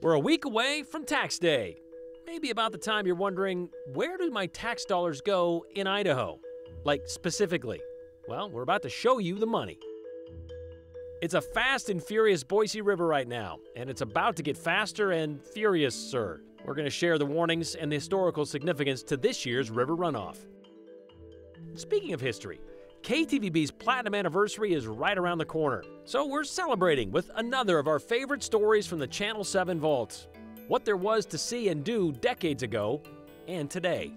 We're a week away from tax day. Maybe about the time you're wondering, where do my tax dollars go in Idaho? Like specifically? Well, we're about to show you the money. It's a fast and furious Boise River right now, and it's about to get faster and furious, sir. We're going to share the warnings and the historical significance to this year's river runoff. Speaking of history, KTVB's platinum anniversary is right around the corner, so we're celebrating with another of our favorite stories from the Channel 7 vaults. What there was to see and do decades ago and today.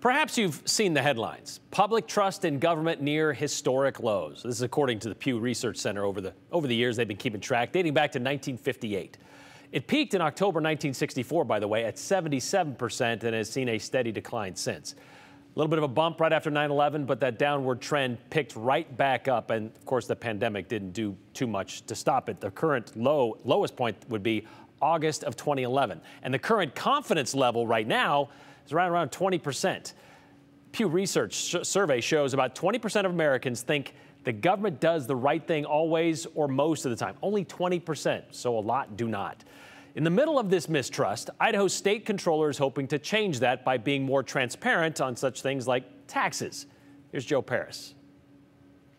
Perhaps you've seen the headlines. Public trust in government near historic lows. This is according to the Pew Research Center over the, over the years they've been keeping track, dating back to 1958. It peaked in October 1964, by the way, at 77% and has seen a steady decline since. A little bit of a bump right after 9 11, but that downward trend picked right back up. And of course, the pandemic didn't do too much to stop it. The current low, lowest point would be August of 2011. And the current confidence level right now is around, around 20%. Pew Research survey shows about 20% of Americans think the government does the right thing always or most of the time. Only 20%, so a lot do not. In the middle of this mistrust, Idaho state controller is hoping to change that by being more transparent on such things like taxes. Here's Joe Paris.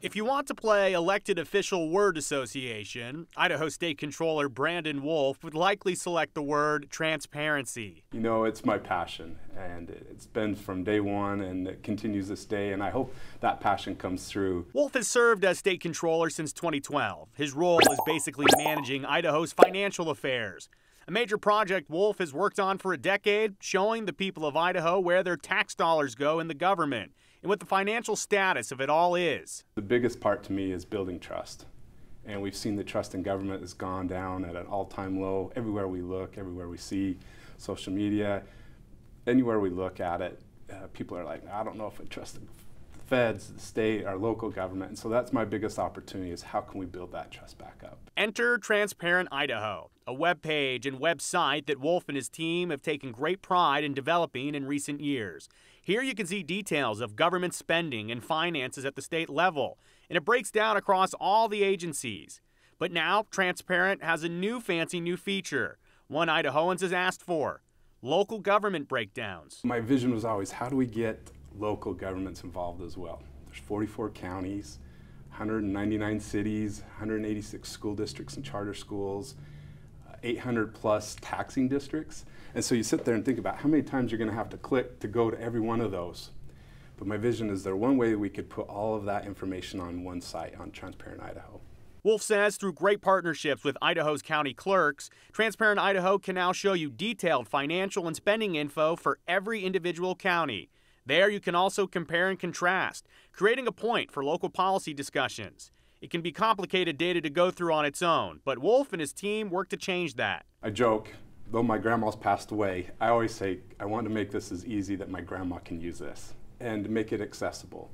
If you want to play elected official word association, Idaho State Controller Brandon Woolf would likely select the word transparency. You know, it's my passion, and it's been from day one, and it continues this day, and I hope that passion comes through. Woolf has served as State Controller since 2012. His role is basically managing Idaho's financial affairs. A major project Woolf has worked on for a decade, showing the people of Idaho where their tax dollars go in the government and what the financial status of it all is. The biggest part to me is building trust. And we've seen the trust in government has gone down at an all time low everywhere we look, everywhere we see social media, anywhere we look at it. Uh, people are like, I don't know if I trust the feds, the state, our local government. And so that's my biggest opportunity is how can we build that trust back up? Enter Transparent Idaho, a web page and website that Woolf and his team have taken great pride in developing in recent years. Here you can see details of government spending and finances at the state level, and it breaks down across all the agencies. But now, Transparent has a new fancy new feature, one Idahoans has asked for local government breakdowns. My vision was always how do we get local governments involved as well? There's 44 counties, 199 cities, 186 school districts and charter schools, 800 plus taxing districts. And so you sit there and think about how many times you're going to have to click to go to every one of those. But my vision is there one way we could put all of that information on one site on Transparent Idaho. Woolf says through great partnerships with Idaho's county clerks, Transparent Idaho can now show you detailed financial and spending info for every individual county. There you can also compare and contrast, creating a point for local policy discussions. It can be complicated data to go through on its own, but Woolf and his team work to change that. I joke, though my grandma's passed away, I always say I want to make this as easy that my grandma can use this and make it accessible.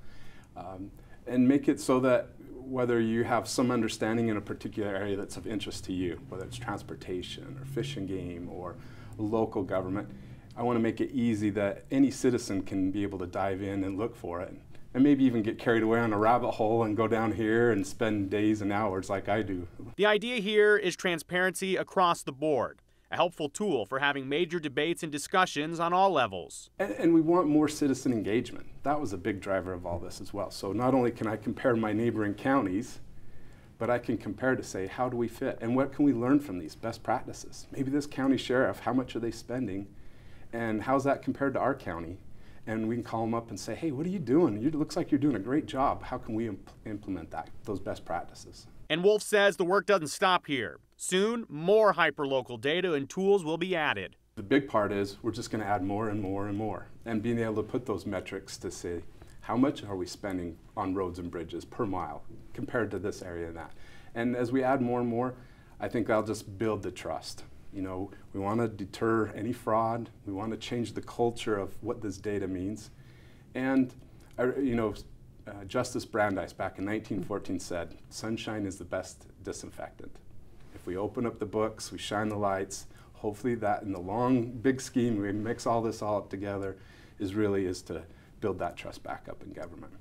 Um, and make it so that whether you have some understanding in a particular area that's of interest to you, whether it's transportation or fish and game or local government, I want to make it easy that any citizen can be able to dive in and look for it. And maybe even get carried away on a rabbit hole and go down here and spend days and hours like I do. The idea here is transparency across the board a helpful tool for having major debates and discussions on all levels. And, and, we want more citizen engagement. That was a big driver of all this as well. So not only can I compare my neighboring counties, but I can compare to say, how do we fit? And what can we learn from these best practices? Maybe this county sheriff, how much are they spending? And how's that compared to our county? And we can call them up and say, hey, what are you doing? It looks like you're doing a great job. How can we imp implement that, those best practices? And Woolf says the work doesn't stop here. Soon, more hyperlocal data and tools will be added. The big part is we're just going to add more and more and more. And being able to put those metrics to say, how much are we spending on roads and bridges per mile compared to this area and that? And as we add more and more, I think that'll just build the trust. You know, we want to deter any fraud. We want to change the culture of what this data means. And, you know, uh, Justice Brandeis back in 1914 said, sunshine is the best disinfectant. If we open up the books, we shine the lights, hopefully that in the long, big scheme, we mix all this all up together, is really is to build that trust back up in government.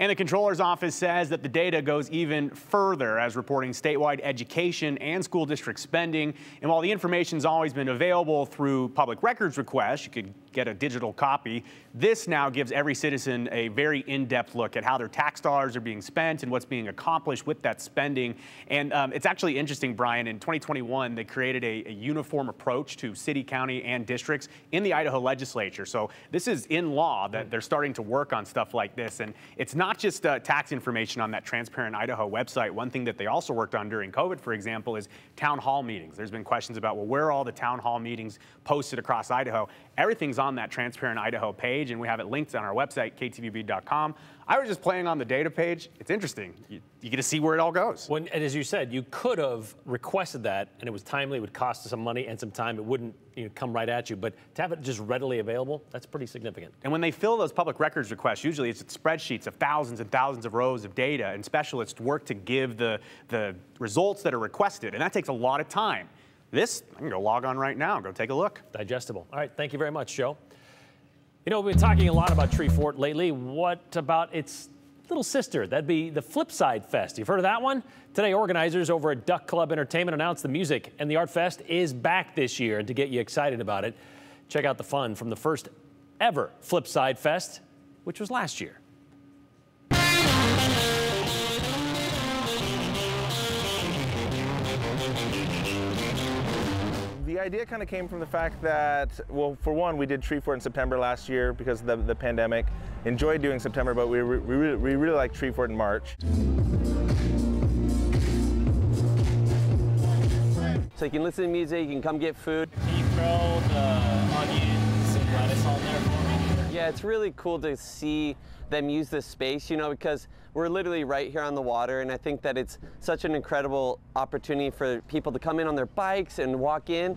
And the controller's office says that the data goes even further as reporting statewide education and school district spending. And while the information's always been available through public records requests, you could get a digital copy. This now gives every citizen a very in-depth look at how their tax dollars are being spent and what's being accomplished with that spending. And um, it's actually interesting, Brian, in 2021, they created a, a, uniform approach to city, county, and districts in the Idaho legislature. So this is in law that they're starting to work on stuff like this. And it's not just uh, tax information on that Transparent Idaho website. One thing that they also worked on during COVID, for example, is town hall meetings. There's been questions about, well, where are all the town hall meetings posted across Idaho? Everything's on that Transparent Idaho page, and we have it linked on our website, ktvb.com. I was just playing on the data page. It's interesting. You, you get to see where it all goes. When, and as you said, you could have requested that, and it was timely. It would cost us some money and some time. It wouldn't you know, come right at you. But to have it just readily available, that's pretty significant. And when they fill those public records requests, usually it's spreadsheets of thousands and thousands of rows of data, and specialists work to give the, the results that are requested. And that takes a lot of time. This, I can go log on right now go take a look. Digestible. All right, thank you very much, Joe. You know, we've been talking a lot about Treefort lately. What about its little sister? That'd be the Flipside Fest. You've heard of that one? Today, organizers over at Duck Club Entertainment announced the music and the Art Fest is back this year. And to get you excited about it, check out the fun from the first ever Flipside Fest, which was last year. The idea kind of came from the fact that, well, for one, we did Treefort in September last year because of the, the pandemic. Enjoyed doing September, but we, we, really, we really like Treefort in March. So you can listen to music, you can come get food. Can you throw the onions and lettuce on there for me? Yeah, it's really cool to see them use this space, you know, because we're literally right here on the water, and I think that it's such an incredible opportunity for people to come in on their bikes and walk in.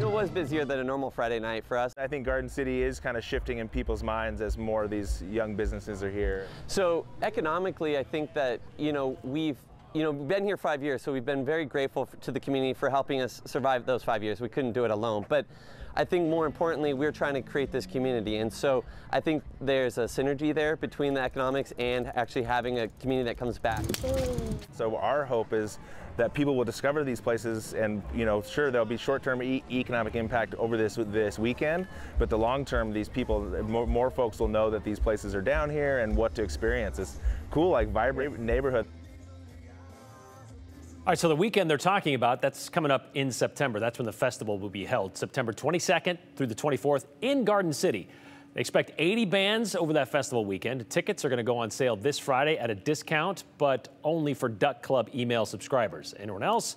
It was busier than a normal Friday night for us. I think Garden City is kind of shifting in people's minds as more of these young businesses are here. So economically, I think that, you know, we've you know, we've been here five years, so we've been very grateful to the community for helping us survive those five years. We couldn't do it alone. But I think more importantly, we're trying to create this community. And so I think there's a synergy there between the economics and actually having a community that comes back. So our hope is that people will discover these places and you know sure there'll be short-term e economic impact over this this weekend but the long term these people more, more folks will know that these places are down here and what to experience it's cool like vibrant neighborhood all right, so the weekend they're talking about, that's coming up in September. That's when the festival will be held, September 22nd through the 24th in Garden City. They expect 80 bands over that festival weekend. Tickets are going to go on sale this Friday at a discount, but only for Duck Club email subscribers. Anyone else,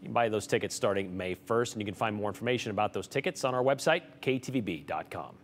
you can buy those tickets starting May 1st, and you can find more information about those tickets on our website, ktvb.com.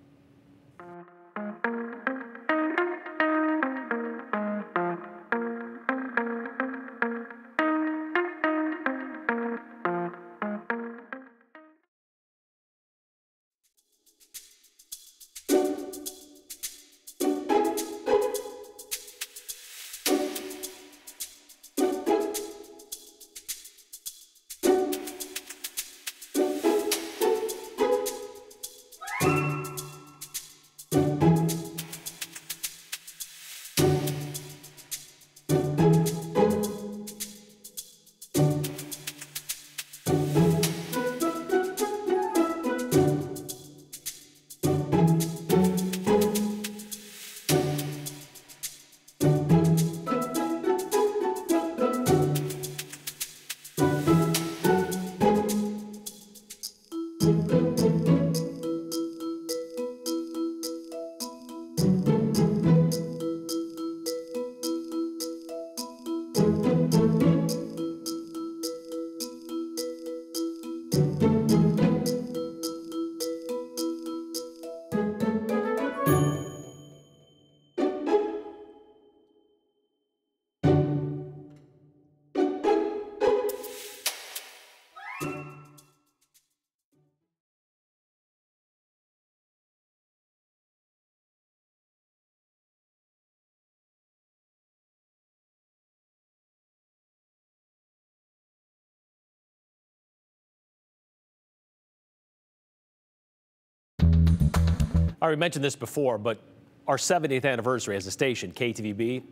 Right, we mentioned this before, but our 70th anniversary as a station, KTVB.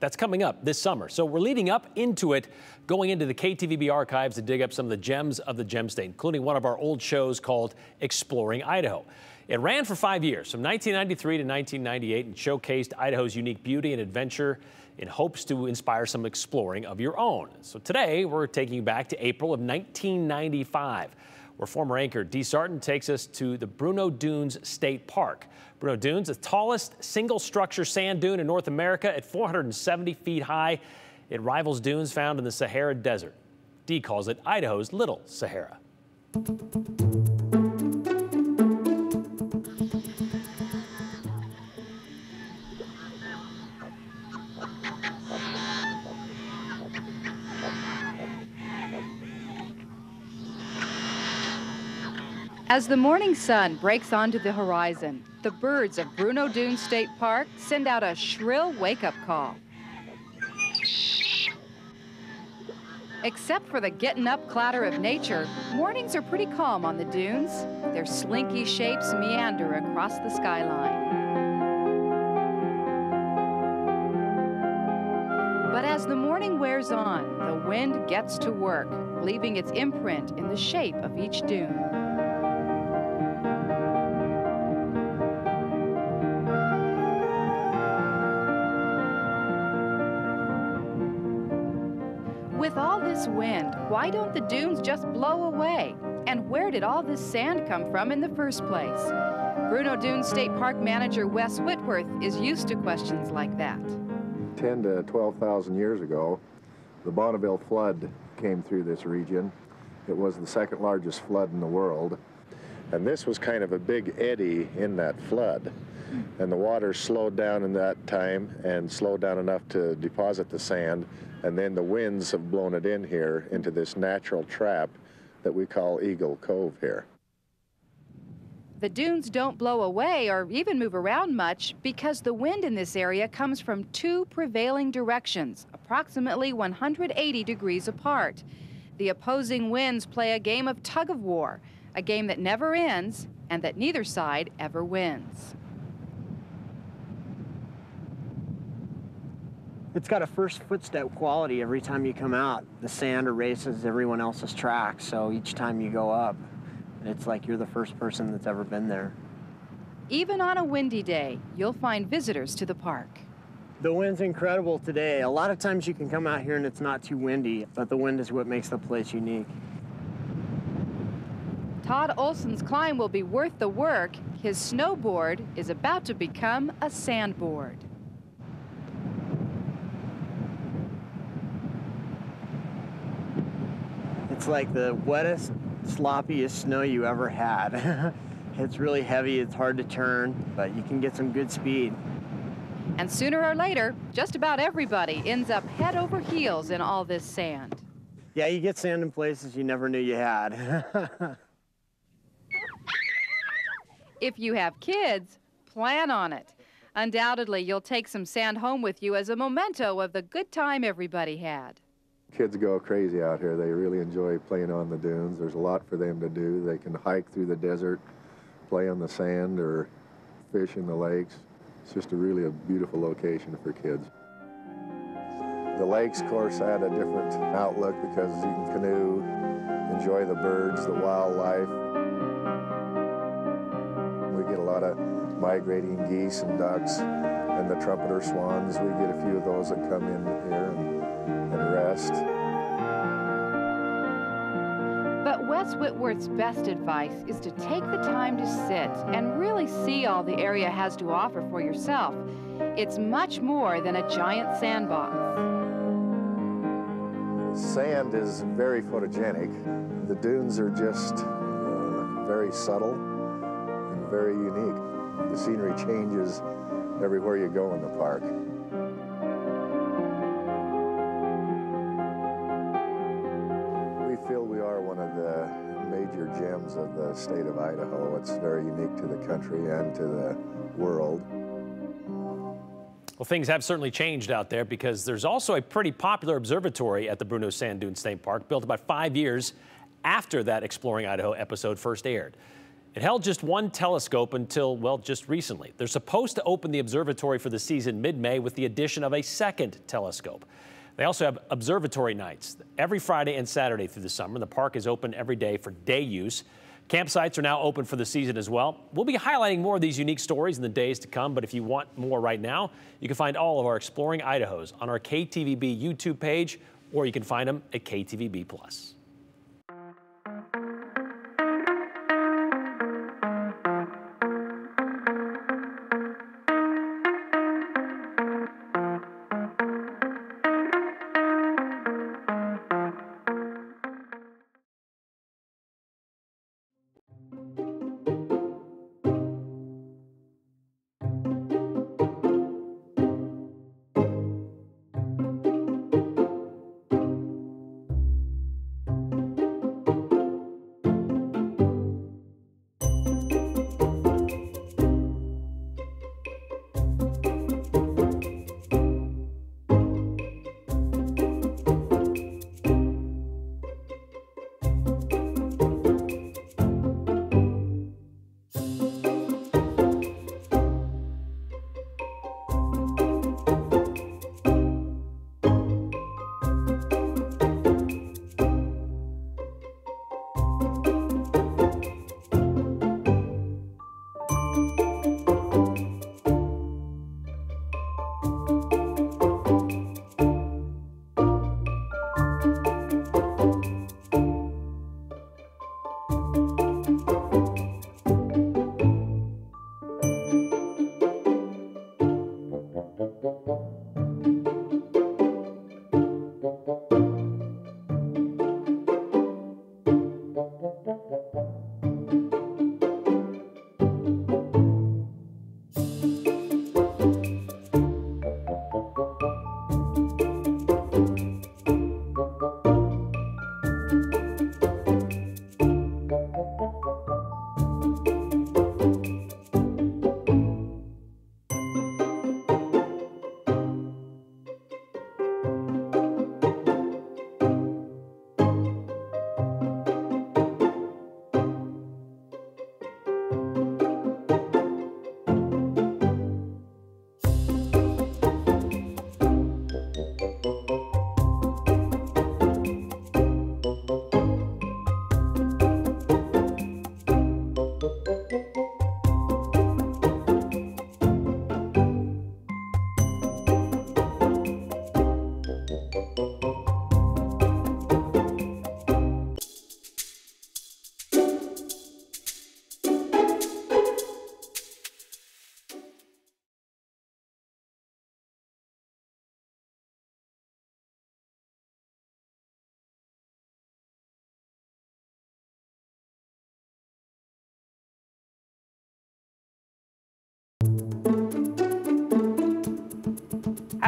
That's coming up this summer. So we're leading up into it, going into the KTVB archives to dig up some of the gems of the gem state, including one of our old shows called Exploring Idaho. It ran for five years, from 1993 to 1998, and showcased Idaho's unique beauty and adventure in hopes to inspire some exploring of your own. So today, we're taking you back to April of 1995, where former anchor Dee Sarton takes us to the Bruneau Dunes State Park. Bruneau Dunes, the tallest single structure sand dune in North America at 470 feet high. It rivals dunes found in the Sahara Desert. Dee calls it Idaho's Little Sahara. As the morning sun breaks onto the horizon, the birds of Bruneau Dunes State Park send out a shrill wake-up call. Except for the getting up clatter of nature, mornings are pretty calm on the dunes. Their slinky shapes meander across the skyline. But as the morning wears on, the wind gets to work, leaving its imprint in the shape of each dune. Wind, why don't the dunes just blow away? And where did all this sand come from in the first place? Bruneau Dunes State Park manager Wes Whitworth is used to questions like that. 10 to 12,000 years ago, the Bonneville flood came through this region. It was the second largest flood in the world. And this was kind of a big eddy in that flood. And the water slowed down in that time and slowed down enough to deposit the sand. And then the winds have blown it in here into this natural trap that we call Eagle Cove here. The dunes don't blow away or even move around much because the wind in this area comes from two prevailing directions, approximately 180 degrees apart. The opposing winds play a game of tug of war, a game that never ends and that neither side ever wins. It's got a first footstep quality every time you come out. The sand erases everyone else's tracks, so each time you go up, it's like you're the first person that's ever been there. Even on a windy day, you'll find visitors to the park. The wind's incredible today. A lot of times you can come out here and it's not too windy, but the wind is what makes the place unique. Todd Olson's climb will be worth the work. His snowboard is about to become a sandboard. It's like the wettest, sloppiest snow you ever had. it's really heavy, it's hard to turn, but you can get some good speed. And sooner or later, just about everybody ends up head over heels in all this sand. Yeah, you get sand in places you never knew you had. if you have kids, plan on it. Undoubtedly, you'll take some sand home with you as a memento of the good time everybody had. Kids go crazy out here. They really enjoy playing on the dunes. There's a lot for them to do. They can hike through the desert, play on the sand, or fish in the lakes. It's just a really a beautiful location for kids. The lakes, of course, had a different outlook because you can canoe, enjoy the birds, the wildlife. We get a lot of migrating geese and ducks and the trumpeter swans. We get a few of those that come in here and, rest. But Wes Whitworth's best advice is to take the time to sit and really see all the area has to offer for yourself. It's much more than a giant sandbox. Sand is very photogenic. The dunes are just uh, very subtle and very unique. The scenery changes everywhere you go in the park. Of the state of Idaho. It's very unique to the country and to the world. Well, things have certainly changed out there because there's also a pretty popular observatory at the Bruneau Sand Dunes State Park, built about five years after that Exploring Idaho episode first aired. It held just one telescope until, well, just recently. They're supposed to open the observatory for the season mid May with the addition of a second telescope. They also have observatory nights every Friday and Saturday through the summer. The park is open every day for day use. Campsites are now open for the season as well. We'll be highlighting more of these unique stories in the days to come, but if you want more right now, you can find all of our Exploring Idahos on our KTVB YouTube page, or you can find them at KTVB Plus.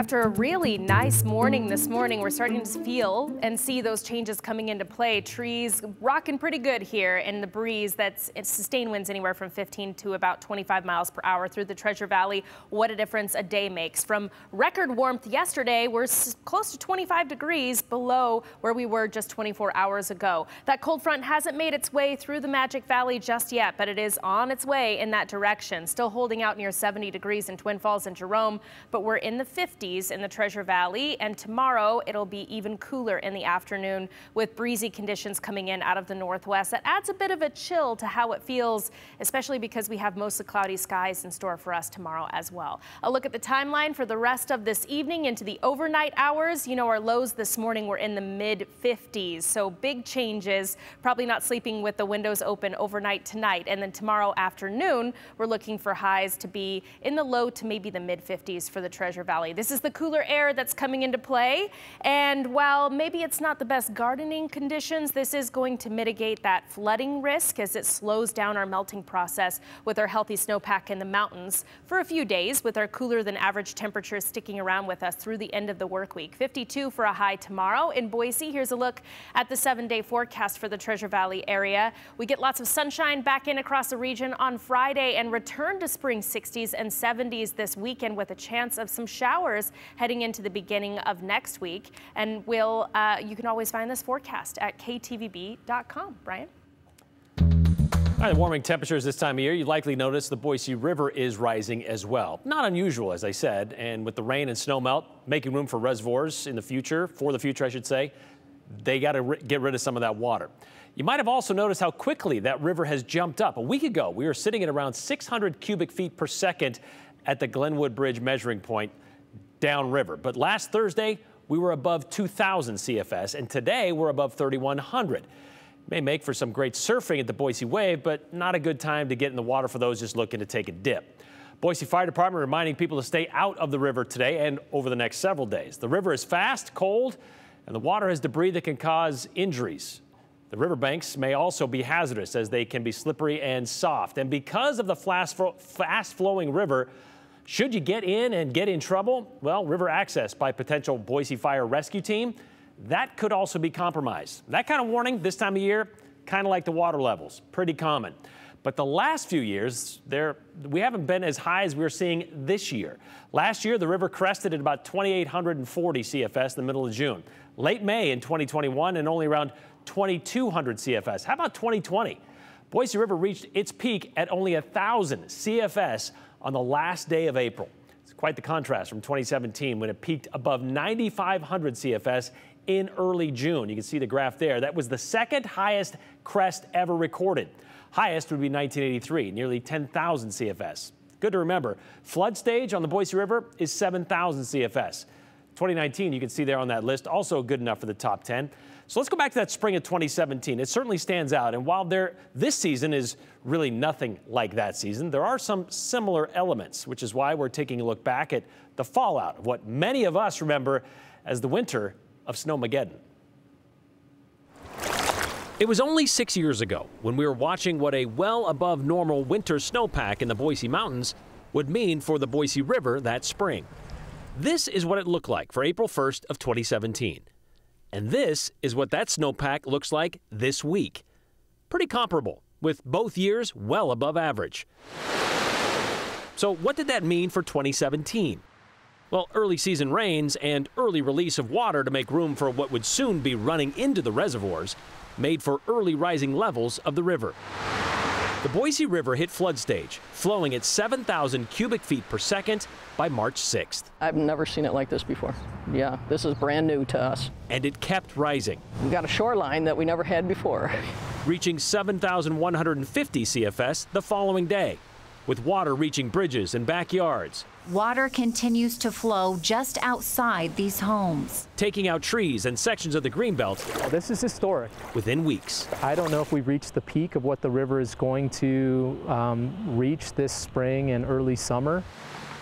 After a really nice morning this morning, we're starting to feel and see those changes coming into play. Trees rocking pretty good here in the breeze that's sustained winds anywhere from 15 to about 25 miles per hour through the Treasure Valley. What a difference a day makes. From record warmth yesterday, we're close to 25 degrees below where we were just 24 hours ago. That cold front hasn't made its way through the Magic Valley just yet, but it is on its way in that direction. Still holding out near 70 degrees in Twin Falls and Jerome, but we're in the 50s 50s in the Treasure Valley, and tomorrow it'll be even cooler in the afternoon with breezy conditions coming in out of the northwest. That adds a bit of a chill to how it feels, especially because we have mostly cloudy skies in store for us tomorrow as well. A look at the timeline for the rest of this evening into the overnight hours. You know, our lows this morning were in the mid 50s, so big changes. Probably not sleeping with the windows open overnight tonight. And then tomorrow afternoon, we're looking for highs to be in the low to maybe the mid 50s for the Treasure Valley. This is the cooler air that's coming into play. And while maybe it's not the best gardening conditions, this is going to mitigate that flooding risk as it slows down our melting process with our healthy snowpack in the mountains for a few days with our cooler than average temperatures sticking around with us through the end of the work week. 52 for a high tomorrow in Boise. Here's a look at the seven day forecast for the Treasure Valley area. We get lots of sunshine back in across the region on Friday and return to spring 60s and 70s this weekend with a chance of some showers heading into the beginning of next week. And we'll, uh, you can always find this forecast at ktvb.com. Brian? The warming temperatures this time of year, you likely notice the Boise River is rising as well. Not unusual, as I said, and with the rain and snow melt making room for reservoirs in the future, for the future, I should say, they got to get rid of some of that water. You might have also noticed how quickly that river has jumped up. A week ago, we were sitting at around 600 cubic feet per second at the Glenwood Bridge measuring point downriver. But last Thursday, we were above 2,000 CFS, and today we're above 3,100. May make for some great surfing at the Boise Wave, but not a good time to get in the water for those just looking to take a dip. Boise Fire Department reminding people to stay out of the river today and over the next several days. The river is fast, cold, and the water has debris that can cause injuries. The riverbanks may also be hazardous as they can be slippery and soft. And because of the fast flowing river, should you get in and get in trouble? Well, river access by potential Boise Fire Rescue Team that could also be compromised. That kind of warning this time of year, kind of like the water levels, pretty common. But the last few years, there we haven't been as high as we're seeing this year. Last year, the river crested at about 2,840 CFS in the middle of June. Late May in 2021, and only around 2,200 CFS. How about 2020? Boise River reached its peak at only 1,000 CFS on the last day of April. It's quite the contrast from 2017 when it peaked above 9,500 CFS in early June. You can see the graph there. That was the second highest crest ever recorded. Highest would be 1983, nearly 10,000 CFS. Good to remember, flood stage on the Boise River is 7,000 CFS. 2019, you can see there on that list, also good enough for the top 10. So let's go back to that spring of 2017. It certainly stands out. And while there, this season is really nothing like that season, there are some similar elements, which is why we're taking a look back at the fallout of what many of us remember as the winter of Snowmageddon. It was only six years ago when we were watching what a well above normal winter snowpack in the Boise Mountains would mean for the Boise River that spring. This is what it looked like for April 1st of 2017. And this is what that snowpack looks like this week. Pretty comparable, with both years well above average. So what did that mean for 2017? Well, early season rains and early release of water to make room for what would soon be running into the reservoirs made for early rising levels of the river. The Boise River hit flood stage, flowing at 7,000 cubic feet per second by March 6th. I've never seen it like this before. Yeah, this is brand new to us. And it kept rising. We got a shoreline that we never had before. Reaching 7,150 CFS the following day, with water reaching bridges and backyards. Water continues to flow just outside these homes. Taking out trees and sections of the greenbelt. This is historic. Within weeks. I don't know if we've reached the peak of what the river is going to um, reach this spring and early summer.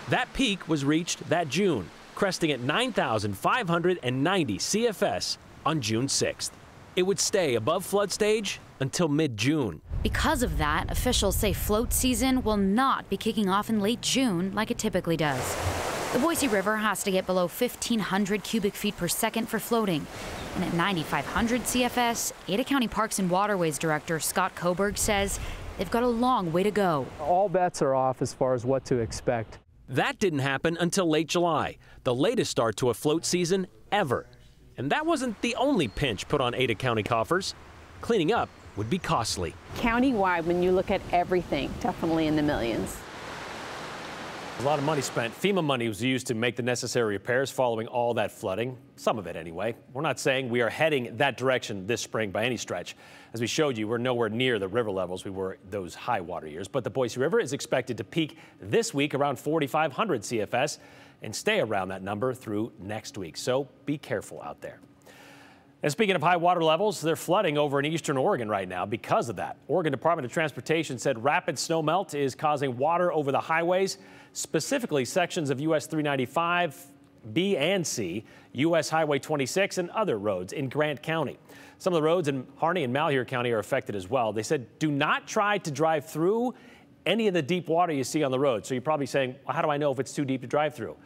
That peak was reached that June, cresting at 9,590 CFS on June 6th. It would stay above flood stage until mid June. Because of that, officials say float season will not be kicking off in late June like it typically does. The Boise River has to get below 1,500 cubic feet per second for floating. And at 9,500 CFS, Ada County Parks and Waterways Director Scott Koberg says they've got a long way to go. All bets are off as far as what to expect. That didn't happen until late July, the latest start to a float season ever. And that wasn't the only pinch put on Ada County coffers. Cleaning up would be costly. Countywide, when you look at everything, definitely in the millions. A lot of money spent. FEMA money was used to make the necessary repairs following all that flooding. Some of it, anyway. We're not saying we are heading that direction this spring by any stretch. As we showed you, we're nowhere near the river levels we were those high water years. But the Boise River is expected to peak this week around 4,500 CFS and stay around that number through next week. So be careful out there. And speaking of high water levels, they're flooding over in eastern Oregon right now because of that. Oregon Department of Transportation said rapid snow melt is causing water over the highways, specifically sections of US 395, B and C, US Highway 26, and other roads in Grant County. Some of the roads in Harney and Malheur County are affected as well. They said do not try to drive through any of the deep water you see on the road. So you're probably saying, well, how do I know if it's too deep to drive through?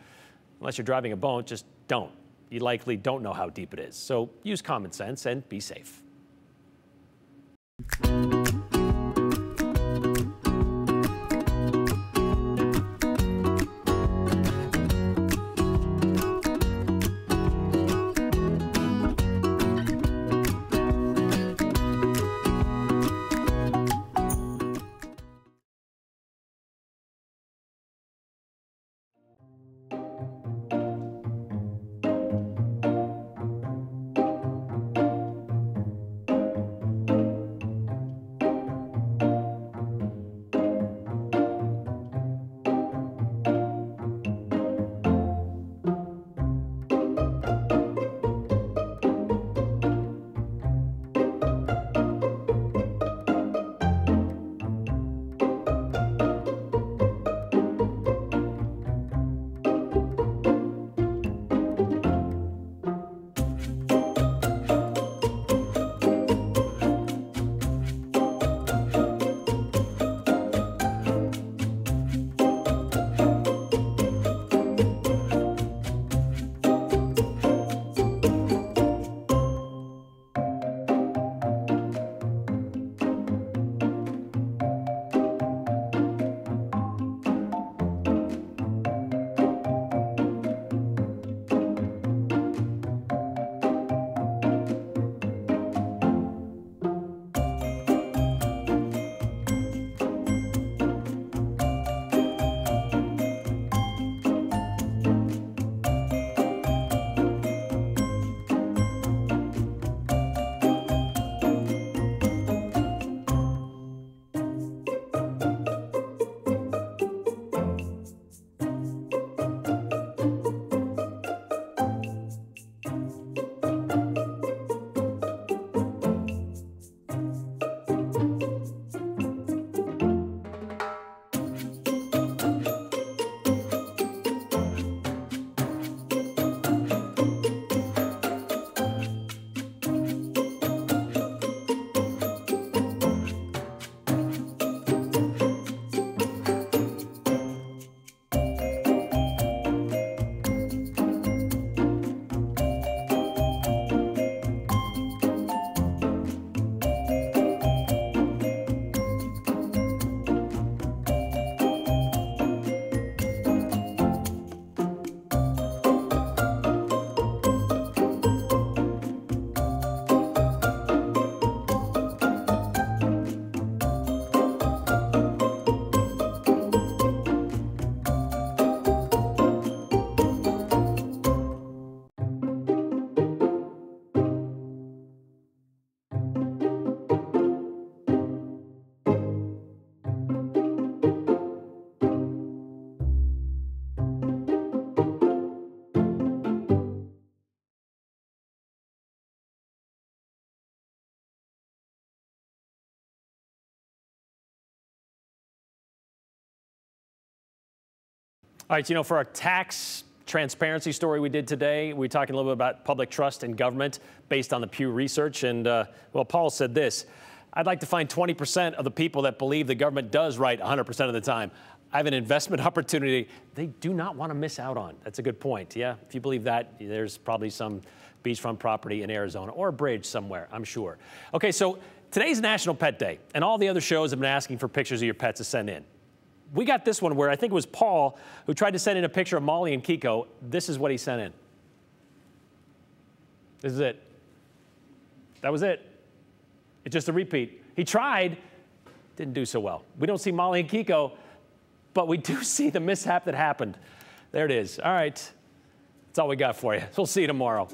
Unless you're driving a boat, just don't you likely don't know how deep it is. So use common sense and be safe. All right, you know, for our tax transparency story we did today, we are talking a little bit about public trust in government based on the Pew Research. And, uh, well, Paul said this I'd like to find 20% of the people that believe the government does right 100% of the time. I have an investment opportunity they do not want to miss out on. That's a good point. Yeah, if you believe that, there's probably some beachfront property in Arizona or a bridge somewhere, I'm sure. Okay, so today's National Pet Day, and all the other shows have been asking for pictures of your pets to send in. We got this one where I think it was Paul who tried to send in a picture of Molly and Kiko. This is what he sent in. This is it. That was it. It's just a repeat. He tried, didn't do so well. We don't see Molly and Kiko, but we do see the mishap that happened. There it is. All right. That's all we got for you. We'll see you tomorrow.